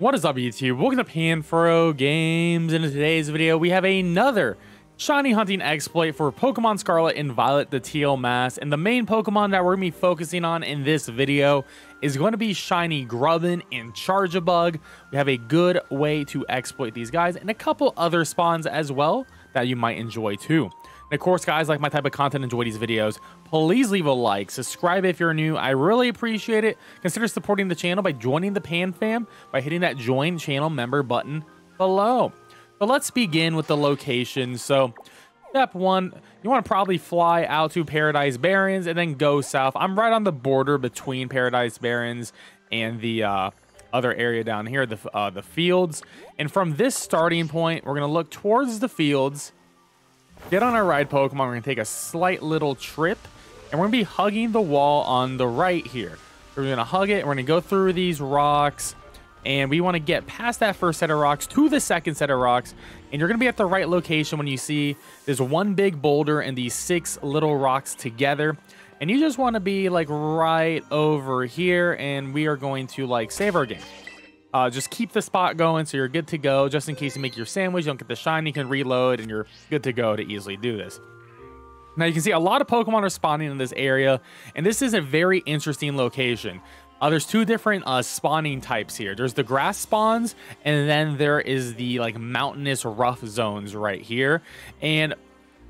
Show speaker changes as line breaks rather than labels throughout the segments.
What is up YouTube? Welcome to Panfro Games. In today's video, we have another shiny hunting exploit for Pokemon Scarlet and Violet, the teal mask. And the main Pokemon that we're going to be focusing on in this video is going to be Shiny Grubbin and Charjabug. We have a good way to exploit these guys and a couple other spawns as well that you might enjoy too. And of course, guys, like my type of content, enjoy these videos, please leave a like, subscribe if you're new. I really appreciate it. Consider supporting the channel by joining the Pan Fam by hitting that join channel member button below. But let's begin with the location. So step one, you want to probably fly out to Paradise Barrens and then go south. I'm right on the border between Paradise Barrens and the uh, other area down here, the, uh, the fields. And from this starting point, we're going to look towards the fields get on our ride Pokemon. We're going to take a slight little trip, and we're going to be hugging the wall on the right here. We're going to hug it. We're going to go through these rocks, and we want to get past that first set of rocks to the second set of rocks, and you're going to be at the right location when you see there's one big boulder and these six little rocks together. And you just want to be like right over here, and we are going to like save our game. Uh, just keep the spot going so you're good to go. Just in case you make your sandwich, you don't get the shine, you can reload and you're good to go to easily do this. Now you can see a lot of Pokemon are spawning in this area, and this is a very interesting location. Uh, there's two different uh, spawning types here. There's the grass spawns, and then there is the like mountainous rough zones right here. And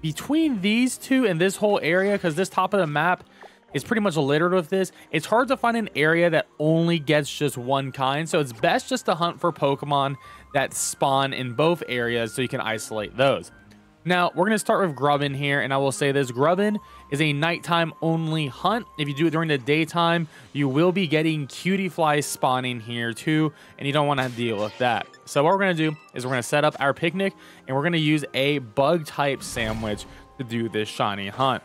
between these two and this whole area, because this top of the map is pretty much littered with this. It's hard to find an area that only gets just one kind, so it's best just to hunt for Pokemon that spawn in both areas so you can isolate those. Now, we're going to start with Grubbin here, and I will say this. Grubbin is a nighttime only hunt. If you do it during the daytime, you will be getting Cutieflies spawning here too, and you don't want to deal with that. So what we're going to do is we're going to set up our picnic, and we're going to use a bug-type sandwich to do this shiny hunt.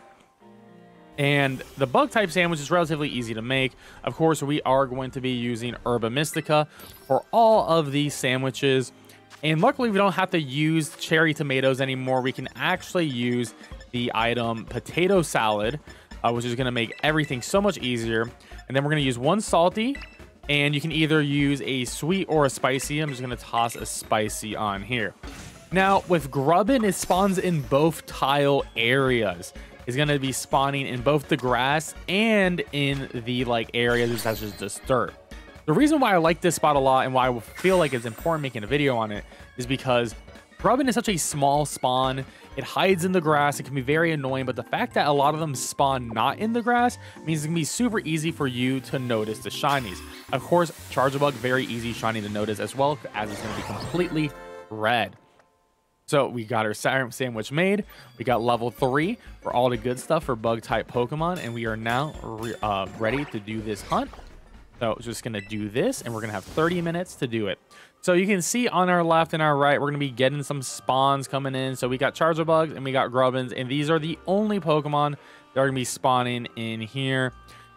And the bug type sandwich is relatively easy to make. Of course, we are going to be using Herba Mystica for all of these sandwiches. And luckily, we don't have to use cherry tomatoes anymore. We can actually use the item potato salad, uh, which is going to make everything so much easier. And then we're going to use one salty, and you can either use a sweet or a spicy. I'm just going to toss a spicy on here. Now, with Grubbin, it spawns in both tile areas is going to be spawning in both the grass and in the like areas that's just dirt. The reason why I like this spot a lot and why I feel like it's important making a video on it is because Grubbin is such a small spawn. It hides in the grass. It can be very annoying, but the fact that a lot of them spawn not in the grass means going to be super easy for you to notice the shinies. Of course, Charjabug, very easy shiny to notice as well as it's going to be completely red. So we got our sandwich made. We got level three for all the good stuff for bug type Pokemon. And we are now re uh, ready to do this hunt. So just going to do this and we're going to have 30 minutes to do it. So you can see on our left and our right, we're going to be getting some spawns coming in. So we got Charjabugs and we got Grubbins. And these are the only Pokemon that are going to be spawning in here.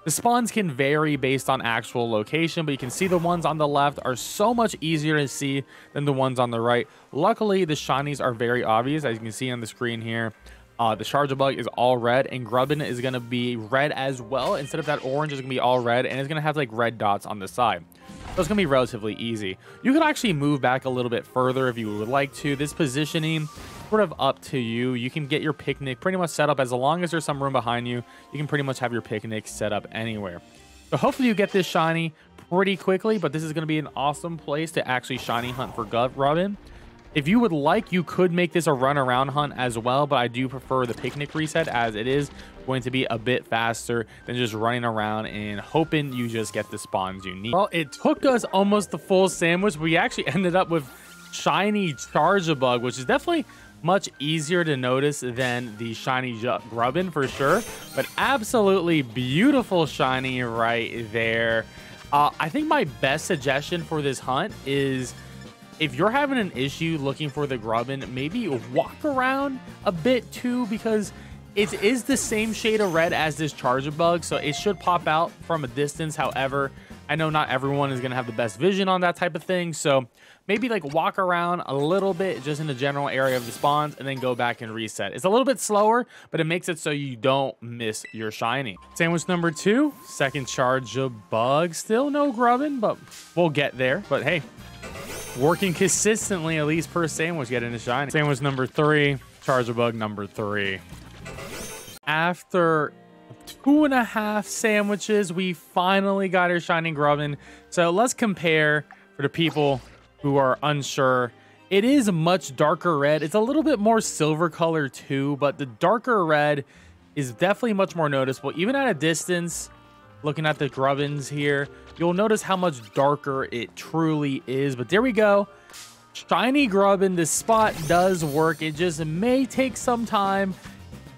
The spawns can vary based on actual location, but you can see the ones on the left are so much easier to see than the ones on the right. Luckily, the shinies are very obvious, as you can see on the screen here. Uh, the Charjabug is all red, and Grubbin is going to be red as well. Instead of that orange, it's going to be all red, and it's going to have like red dots on the side. So it's going to be relatively easy. You can actually move back a little bit further if you would like to. This positioning sort of up to you. You can get your picnic pretty much set up as long as there's some room behind you. You can pretty much have your picnic set up anywhere. So hopefully you get this shiny pretty quickly, but this is going to be an awesome place to actually shiny hunt for Grubbin. If you would like, you could make this a run around hunt as well, but I do prefer the picnic reset as it is going to be a bit faster than just running around and hoping you just get the spawns you need. Well, it took us almost the full sandwich. We actually ended up with shiny Charjabug, which is definitely much easier to notice than the shiny Grubbin for sure, but absolutely beautiful shiny right there. Uh, I think my best suggestion for this hunt is if you're having an issue looking for the Grubbin, maybe walk around a bit too because It is the same shade of red as this Charjabug, so it should pop out from a distance. However, I know not everyone is going to have the best vision on that type of thing, so maybe like walk around a little bit just in the general area of the spawns and then go back and reset. It's a little bit slower, but it makes it so you don't miss your shiny. Sandwich number two, second Charjabug. Still no Grubbin, but we'll get there. But hey, working consistently, at least per sandwich, getting a shiny. Sandwich number three, Charjabug number three. After two and a half sandwiches, we finally got our Shining Grubbin. So let's compare for the people who are unsure. It is much darker red. It's a little bit more silver color too, but the darker red is definitely much more noticeable. Even at a distance, looking at the Grubbins here, you'll notice how much darker it truly is. But there we go. Shiny Grubbin, this spot does work. It just may take some time.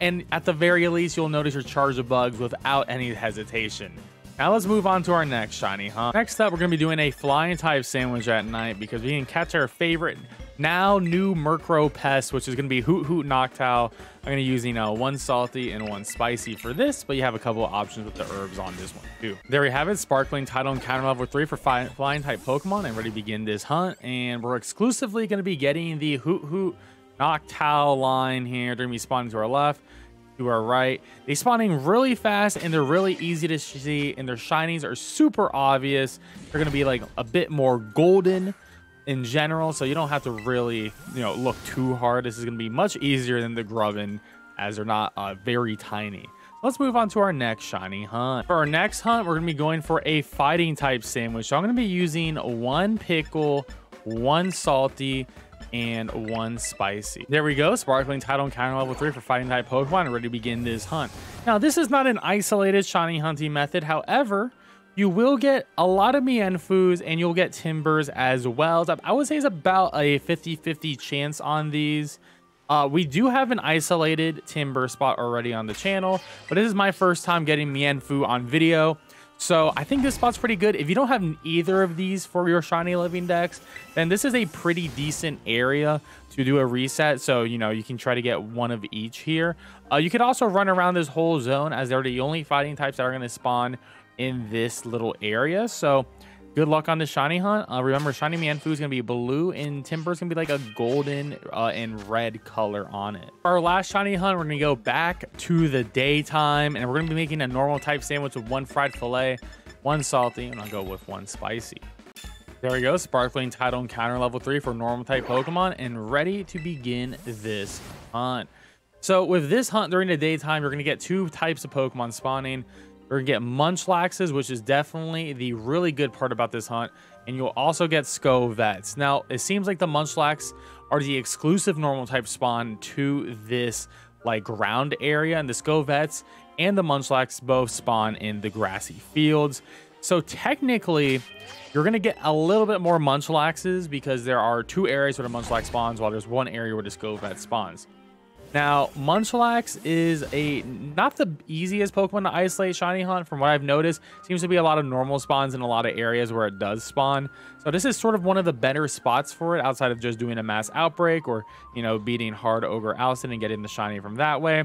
And at the very least, you'll notice your Charjabugs without any hesitation. Now let's move on to our next shiny hunt. Next up, we're to be doing a flying type sandwich at night because we can catch our favorite now new Murkrow pest, which is to be Hoothoot Noctowl. I'm to use, you know, one salty and one spicy for this, but you have a couple of options with the herbs on this one too. There we have it, Sparkling Title Encounter Level 3 for flying type Pokemon. I'm ready to begin this hunt, and we're exclusively to be getting the Hoothoot Noctowl line here. They're going to be spawning to our left to our right. They're spawning really fast and they're really easy to see and their shinies are super obvious. They're going to be like a bit more golden in general, so you don't have to really, you know, look too hard. This is going to be much easier than the Grubbin as they're not uh, very tiny. Let's move on to our next shiny hunt. For our next hunt, we're going to be going for a fighting type sandwich. So I'm going to be using one pickle, one salty, and one spicy. There we go. Sparkling title encounter level three for fighting type Pokemon ready to begin this hunt. Now, this is not an isolated shiny hunting method. However, you will get a lot of Mienfoos and you'll get Timburrs as well. I would say it's about a 50-50 chance on these. Uh, we do have an isolated Timburr spot already on the channel, but this is my first time getting Mienfoo on video. So I think this spot's pretty good. If you don't have either of these for your Shiny Living Dex, then this is a pretty decent area to do a reset. So, you know, you can try to get one of each here. Uh, you could also run around this whole zone as they're the only fighting types that are going to spawn in this little area. So good luck on the shiny hunt. Uh, remember, shiny Mienfoo is going to be blue and Timburr is going to be like a golden uh, and red color on it. For our last shiny hunt, we're going to go back to the daytime and we're going to be making a normal type sandwich with one fried filet, one salty, and I'll go with one spicy. There we go, Sparkling Title Encounter Level 3 for normal type Pokemon and ready to begin this hunt. So with this hunt during the daytime, you're going to get two types of Pokemon spawning. You're to get Munchlaxes, which is definitely the really good part about this hunt. And you'll also get Skovets. Now, it seems like the Munchlax are the exclusive normal type spawn to this like ground area. And the Skovets and the Munchlax both spawn in the grassy fields. So technically, you're to get a little bit more Munchlaxes because there are two areas where the Munchlax spawns while there's one area where the Skovet spawns. Now, Munchlax is a not the easiest Pokemon to isolate shiny hunt from what I've noticed. Seems to be a lot of normal spawns in a lot of areas where it does spawn. So this is sort of one of the better spots for it outside of just doing a mass outbreak or, you know, beating hard Ogre Oustin' and getting the shiny from that way.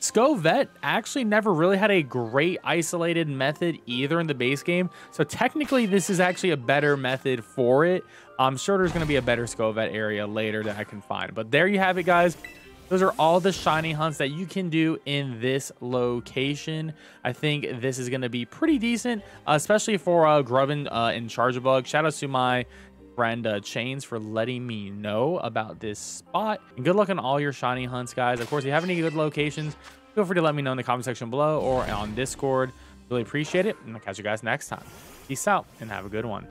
Skovet actually never really had a great isolated method either in the base game. So technically this is actually a better method for it. I'm sure there's going to be a better Skovet area later that I can find. But there you have it, guys. Those are all the shiny hunts that you can do in this location. I think this is going to be pretty decent, uh, especially for uh, Grubbin uh, and Charjabug. Shout out to my friend uh, Chains for letting me know about this spot. And good luck on all your shiny hunts, guys. Of course, if you have any good locations, feel free to let me know in the comment section below or on Discord. Really appreciate it. And I'll catch you guys next time. Peace out and have a good one.